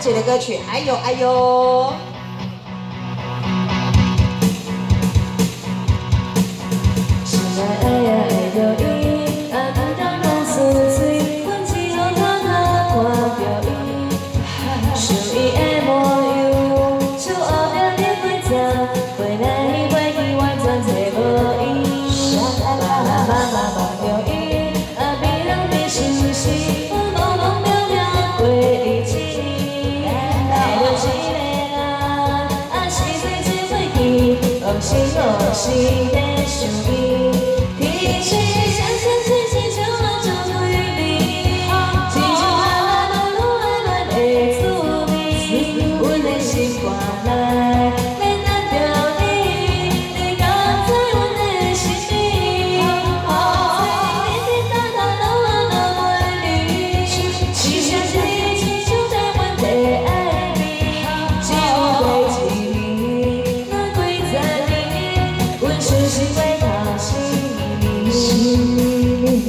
姐的歌曲哎呦哎呦。心有心。